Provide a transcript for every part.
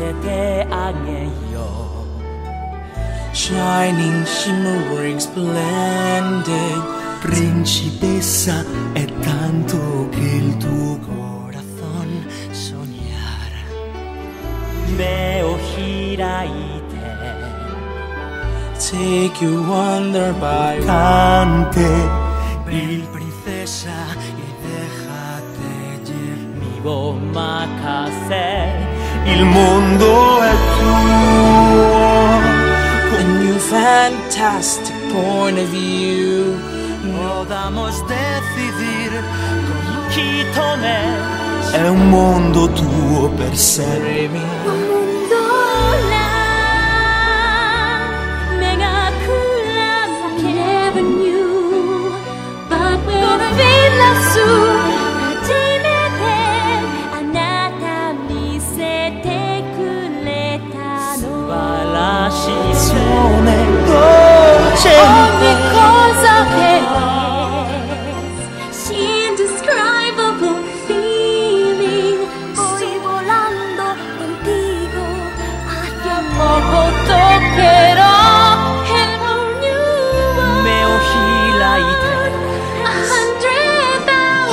せてあげよう Shining, shimmering, splendid Principessa, è tanto che il tuo corazón soñar 目を開いて Take you wonder by Cante Ven princesa y déjate llevar 身を任せ il mondo è tuo. A new fantastic point of view. Podamos decidir con chi È un mondo tuo per sempre.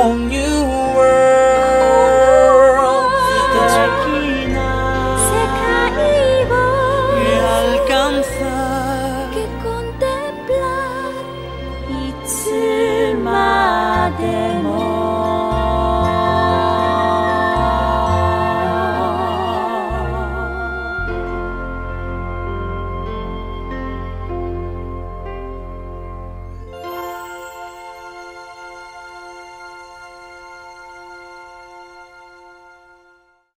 whole you were.